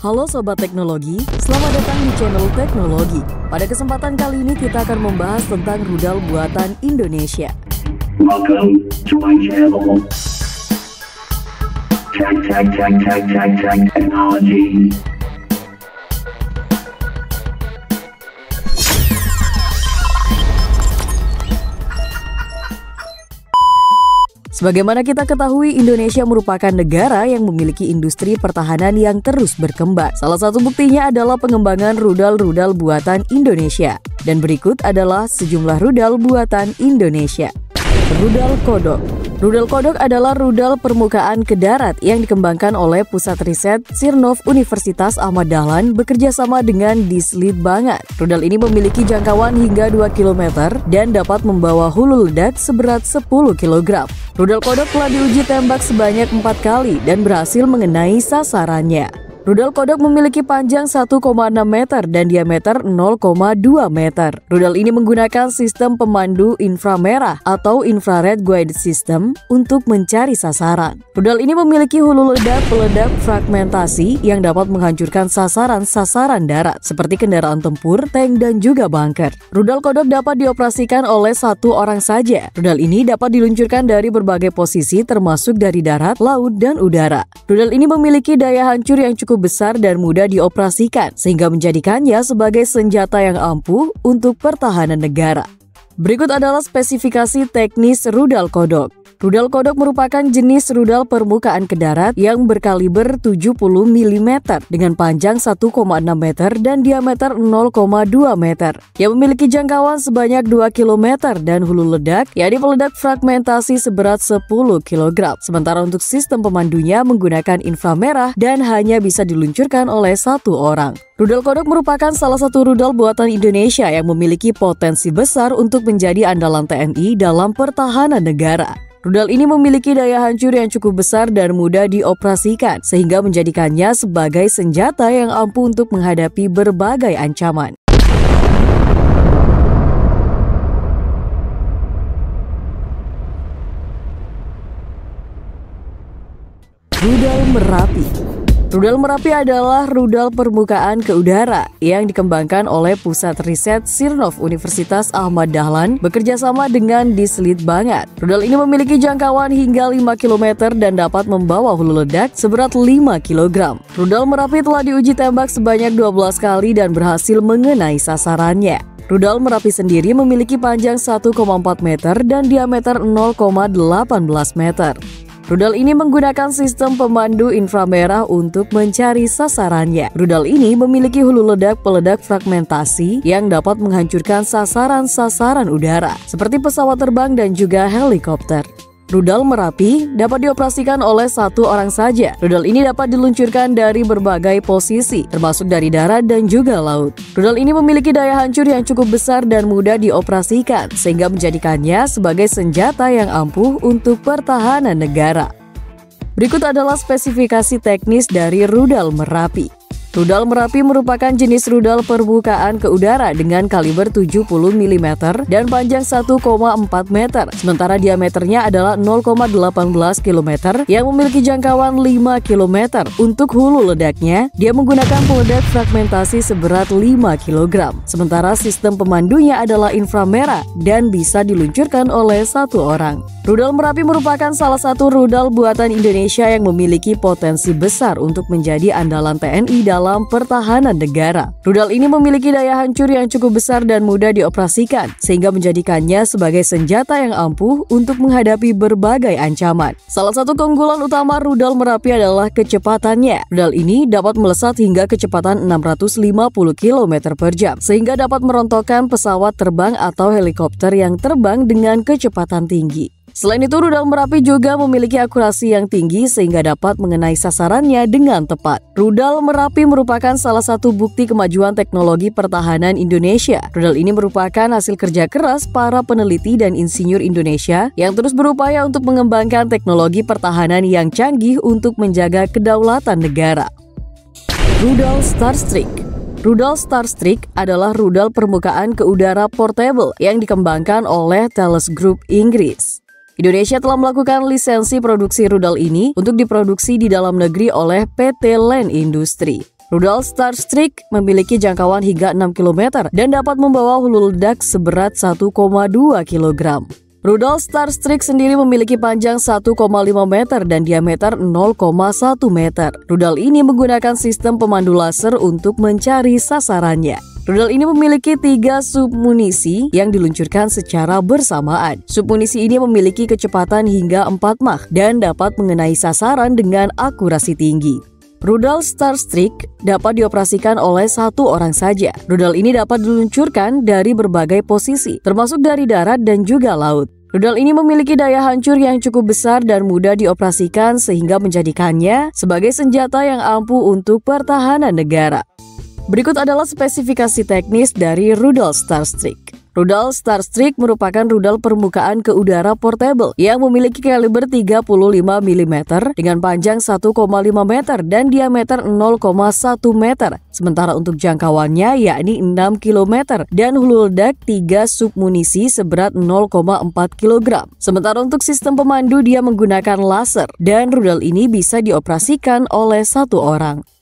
Halo Sobat Teknologi, selamat datang di channel Teknologi. Pada kesempatan kali ini kita akan membahas tentang rudal buatan Indonesia. Welcome to my channel. Tech, tech, tech, tech, tech, tech, technology. Sebagaimana kita ketahui, Indonesia merupakan negara yang memiliki industri pertahanan yang terus berkembang. Salah satu buktinya adalah pengembangan rudal-rudal buatan Indonesia. Dan berikut adalah sejumlah rudal buatan Indonesia. Rudal Kodok Rudal Kodok adalah rudal permukaan ke darat yang dikembangkan oleh Pusat Riset Sirnov Universitas Ahmad Dahlan bekerja sama dengan Dislit Bangat. Rudal ini memiliki jangkauan hingga 2 km dan dapat membawa hulu ledak seberat 10 kg. Rudal Kodok telah diuji tembak sebanyak empat kali dan berhasil mengenai sasarannya. Rudal kodok memiliki panjang 1,6 meter dan diameter 0,2 meter. Rudal ini menggunakan sistem pemandu inframerah atau infrared guided system untuk mencari sasaran. Rudal ini memiliki hulu ledak peledak fragmentasi yang dapat menghancurkan sasaran-sasaran darat seperti kendaraan tempur, tank, dan juga bunker. Rudal kodok dapat dioperasikan oleh satu orang saja. Rudal ini dapat diluncurkan dari berbagai posisi termasuk dari darat, laut, dan udara. Rudal ini memiliki daya hancur yang cukup cukup besar dan mudah dioperasikan, sehingga menjadikannya sebagai senjata yang ampuh untuk pertahanan negara. Berikut adalah spesifikasi teknis rudal kodok. Rudal kodok merupakan jenis rudal permukaan ke darat yang berkaliber 70 mm dengan panjang 1,6 meter dan diameter 0,2 meter yang memiliki jangkauan sebanyak 2 km dan hulu ledak yakni peledak fragmentasi seberat 10 kg. Sementara untuk sistem pemandunya menggunakan inframerah dan hanya bisa diluncurkan oleh satu orang. Rudal kodok merupakan salah satu rudal buatan Indonesia yang memiliki potensi besar untuk menjadi andalan TNI dalam pertahanan negara. Rudal ini memiliki daya hancur yang cukup besar dan mudah dioperasikan, sehingga menjadikannya sebagai senjata yang ampuh untuk menghadapi berbagai ancaman. Rudal Merapi Rudal Merapi adalah rudal permukaan ke udara yang dikembangkan oleh Pusat Riset Sirnov Universitas Ahmad Dahlan bekerja sama dengan Dislit Bangat. Rudal ini memiliki jangkauan hingga 5 km dan dapat membawa hulu ledak seberat 5 kg. Rudal Merapi telah diuji tembak sebanyak 12 kali dan berhasil mengenai sasarannya. Rudal Merapi sendiri memiliki panjang 1,4 meter dan diameter 0,18 meter. Rudal ini menggunakan sistem pemandu inframerah untuk mencari sasarannya. Rudal ini memiliki hulu ledak peledak fragmentasi yang dapat menghancurkan sasaran-sasaran udara, seperti pesawat terbang dan juga helikopter. Rudal Merapi dapat dioperasikan oleh satu orang saja. Rudal ini dapat diluncurkan dari berbagai posisi, termasuk dari darat dan juga laut. Rudal ini memiliki daya hancur yang cukup besar dan mudah dioperasikan, sehingga menjadikannya sebagai senjata yang ampuh untuk pertahanan negara. Berikut adalah spesifikasi teknis dari rudal Merapi. Rudal Merapi merupakan jenis rudal permukaan ke udara dengan kaliber 70 mm dan panjang 1,4 meter, sementara diameternya adalah 0,18 km yang memiliki jangkauan 5 km. Untuk hulu ledaknya, dia menggunakan peledak fragmentasi seberat 5 kg, sementara sistem pemandunya adalah inframerah dan bisa diluncurkan oleh satu orang. Rudal Merapi merupakan salah satu rudal buatan Indonesia yang memiliki potensi besar untuk menjadi andalan TNI dalam dalam pertahanan negara. Rudal ini memiliki daya hancur yang cukup besar dan mudah dioperasikan, sehingga menjadikannya sebagai senjata yang ampuh untuk menghadapi berbagai ancaman. Salah satu keunggulan utama rudal Merapi adalah kecepatannya. Rudal ini dapat melesat hingga kecepatan 650 km per jam, sehingga dapat merontokkan pesawat terbang atau helikopter yang terbang dengan kecepatan tinggi. Selain itu, rudal Merapi juga memiliki akurasi yang tinggi sehingga dapat mengenai sasarannya dengan tepat. Rudal Merapi merupakan salah satu bukti kemajuan teknologi pertahanan Indonesia. Rudal ini merupakan hasil kerja keras para peneliti dan insinyur Indonesia yang terus berupaya untuk mengembangkan teknologi pertahanan yang canggih untuk menjaga kedaulatan negara. Rudal Starstreak Rudal Starstreak adalah rudal permukaan ke udara portable yang dikembangkan oleh Thales Group Inggris. Indonesia telah melakukan lisensi produksi rudal ini untuk diproduksi di dalam negeri oleh PT Land Industri. Rudal Starstreak memiliki jangkauan hingga 6 km dan dapat membawa hulu ledak seberat 1,2 kg. Rudal Starstreak sendiri memiliki panjang 1,5 meter dan diameter 0,1 meter. Rudal ini menggunakan sistem pemandu laser untuk mencari sasarannya. Rudal ini memiliki tiga submunisi yang diluncurkan secara bersamaan. Submunisi ini memiliki kecepatan hingga 4 Mach dan dapat mengenai sasaran dengan akurasi tinggi. Rudal Starstreak dapat dioperasikan oleh satu orang saja. Rudal ini dapat diluncurkan dari berbagai posisi, termasuk dari darat dan juga laut. Rudal ini memiliki daya hancur yang cukup besar dan mudah dioperasikan sehingga menjadikannya sebagai senjata yang ampuh untuk pertahanan negara. Berikut adalah spesifikasi teknis dari rudal Starstreak. Rudal Starstreak merupakan rudal permukaan ke udara portable yang memiliki kaliber 35 mm dengan panjang 1,5 meter dan diameter 0,1 meter. Sementara untuk jangkauannya yakni 6 km dan hulu ledak 3 submunisi seberat 0,4 kg. Sementara untuk sistem pemandu dia menggunakan laser dan rudal ini bisa dioperasikan oleh satu orang.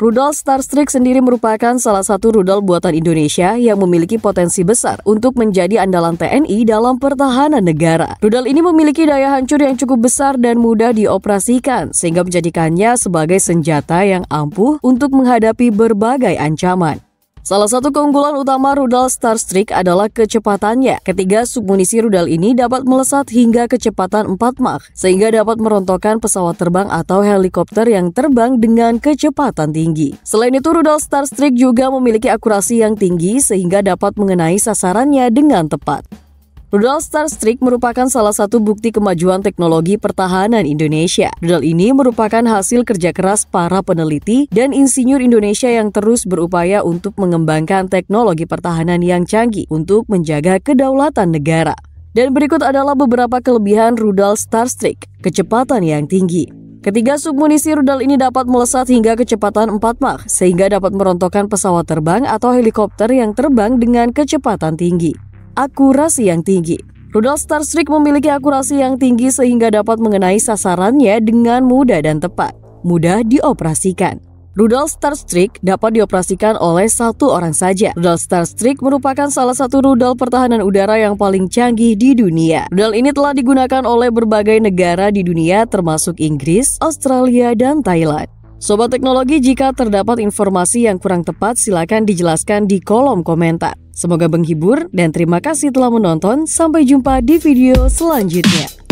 Rudal Starstreak sendiri merupakan salah satu rudal buatan Indonesia yang memiliki potensi besar untuk menjadi andalan TNI dalam pertahanan negara. Rudal ini memiliki daya hancur yang cukup besar dan mudah dioperasikan, sehingga menjadikannya sebagai senjata yang ampuh untuk menghadapi berbagai ancaman. Salah satu keunggulan utama rudal Starstreak adalah kecepatannya. Ketiga submunisi rudal ini dapat melesat hingga kecepatan 4 Mach, sehingga dapat merontokkan pesawat terbang atau helikopter yang terbang dengan kecepatan tinggi. Selain itu, rudal Starstreak juga memiliki akurasi yang tinggi sehingga dapat mengenai sasarannya dengan tepat. Rudal Starstreak merupakan salah satu bukti kemajuan teknologi pertahanan Indonesia. Rudal ini merupakan hasil kerja keras para peneliti dan insinyur Indonesia yang terus berupaya untuk mengembangkan teknologi pertahanan yang canggih untuk menjaga kedaulatan negara. Dan berikut adalah beberapa kelebihan rudal Starstreak, kecepatan yang tinggi. Ketiga submunisi rudal ini dapat melesat hingga kecepatan 4 Mach, sehingga dapat merontokkan pesawat terbang atau helikopter yang terbang dengan kecepatan tinggi akurasi yang tinggi. Rudal Starstreak memiliki akurasi yang tinggi sehingga dapat mengenai sasarannya dengan mudah dan tepat, mudah dioperasikan. Rudal Starstreak dapat dioperasikan oleh satu orang saja. Rudal Starstreak merupakan salah satu rudal pertahanan udara yang paling canggih di dunia. Rudal ini telah digunakan oleh berbagai negara di dunia termasuk Inggris, Australia, dan Thailand. Sobat teknologi, jika terdapat informasi yang kurang tepat, silakan dijelaskan di kolom komentar. Semoga menghibur dan terima kasih telah menonton. Sampai jumpa di video selanjutnya.